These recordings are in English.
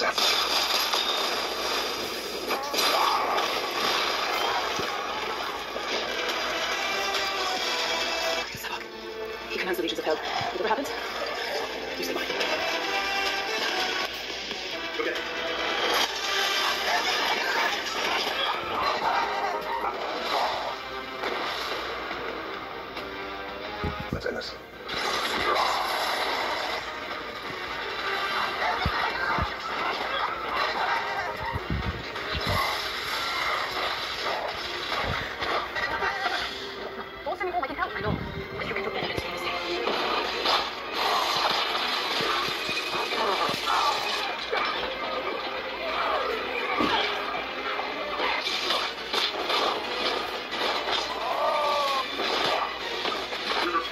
There's that. He commands the legions of hell. Whatever happens, you the by. Okay. Let's end this.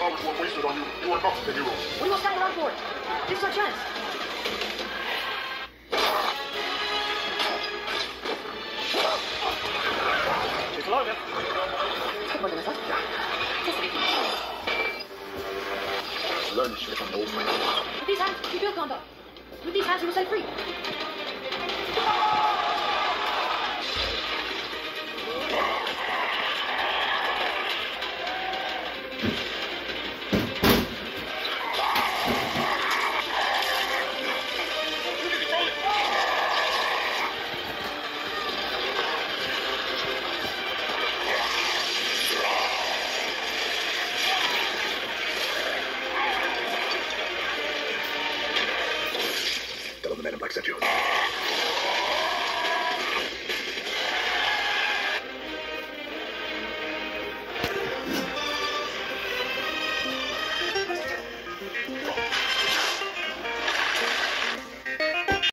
hours were wasted on you. You are not the hero. We will settle on board. This is our chance. Learn this from old man. With these hands, you feel conduct. With these hands, you will set free. Thank you. the Men in Black sent you.